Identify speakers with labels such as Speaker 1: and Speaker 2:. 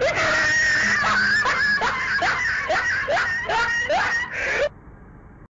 Speaker 1: Yeah.